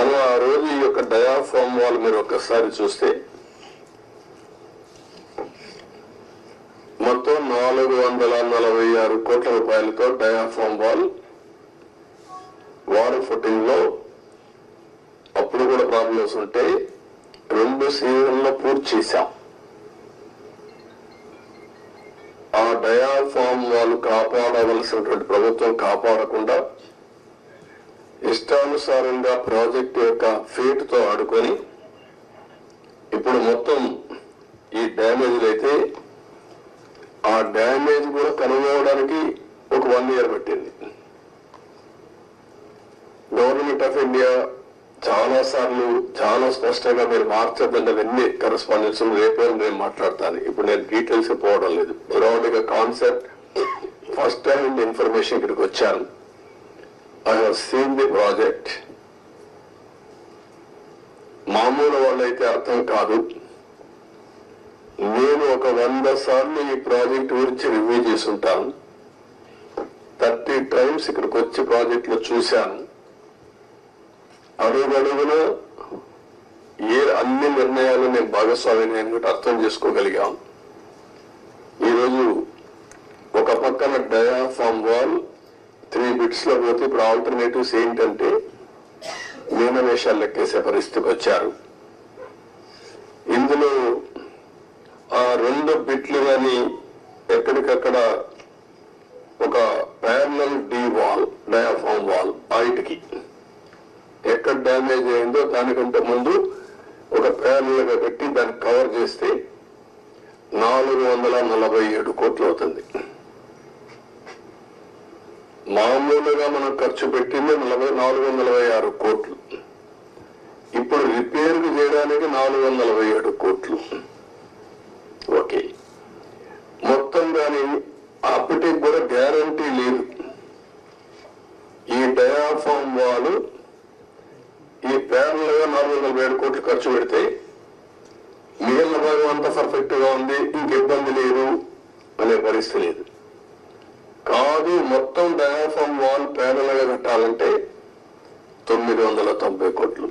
మనం ఆ రోజు ఈ యొక్క డయాఫామ్ వాల్ మీరు ఒక్కసారి చూస్తే మొత్తం నాలుగు వందల నలభై ఆరు కోట్ల రూపాయలతో డయాఫామ్ వాల్ వాటర్ ఫుటింగ్లో అప్పుడు కూడా ప్రాబ్లమ్స్ ఉంటే రెండు సీజన్లో పూర్తి చేశాం. ఆ డయాఫామ్ వాళ్ళు కాపాడవలసినటువంటి ప్రభుత్వం కాపాడకుండా ఇష్టానుసారంగా ప్రాజెక్ట్ యొక్క ఫేట్తో ఆడుకొని ఇప్పుడు మొత్తం ఈ డ్యామేజ్ అయితే ఆ డ్యామేజ్ కూడా కనుగొనడానికి ఒక వన్ ఇయర్ పట్టింది. గవర్నమెంట్ ఆఫ్ ఇండియా చాలా సార్లు చాలా స్పష్టంగా మీరు మార్చద్దండి అవన్నీ కరస్పాండెన్స్ రేపే నేను మాట్లాడతాను. ఇప్పుడు నేను డీటెయిల్స్ పోవడం లేదు. బ్రాడ్గా కాన్సెప్ట్ ఫస్ట్ టైం ఇన్ఫర్మేషన్ ఇక్కడికి వచ్చాను. I have seen the project. మామూలు వాళ్ళైతే అర్థం కాదు. నేను ఒక వంద సార్లు ఈ ప్రాజెక్ట్ గురించి రివ్యూ చేసి ఉంటాను థర్టీ టైమ్స్ ఇక్కడికి వచ్చి ప్రాజెక్టులు చూశాను. అడుగడుగున ఏ అన్ని నిర్ణయాలు నేను భాగస్వామిని నేను అర్థం చేసుకోగలిగాం. ఈరోజు ఒక పక్కన డయాఫామ్ వాల్ త్రీ బిట్స్లో పోతే ఇప్పుడు ఆల్టర్నేటివ్స్ ఏంటంటే మీనవేషాలు లెక్కేసే పరిస్థితికి వచ్చారు. ఇందులో ఆ రెండు బిట్లు కానీ ఎక్కడికక్కడ ఒక parallel D wall diaphragm wall బయటికి ఎక్కడ డ్యామేజ్ అయిందో దానికంటే ముందు ఒక ప్యారల్గా పెట్టి దాన్ని కవర్ చేస్తే నాలుగు వందల నలభై ఏడు కోట్లు అవుతుంది. మామూలుగా మనం ఖర్చు పెట్టింది నలభై నాలుగు వందల ఆరు కోట్లు. ఇప్పుడు రిపేర్ చేయడానికి నాలుగు వందల ఏడు కోట్లు. ఓకే. మొత్తం కానీ అప్పటికి కూడా గ్యారంటీ లేదు. ఈ డయాఫామ్ వాళ్ళు ఈ ప్యానల్గా నాలుగు వందల ఏడు కోట్లు ఖర్చు పెడితే మిగిలిన భాగం అంతా పర్ఫెక్ట్గా ఉంది ఇంక ఇబ్బంది లేదు అనే పరిస్థితి లేదు. కాదు మొత్తం డయాఫామ్ వాల్ ప్యారల్గా కట్టాలంటే తొమ్మిది వందల తొంభై కోట్లు.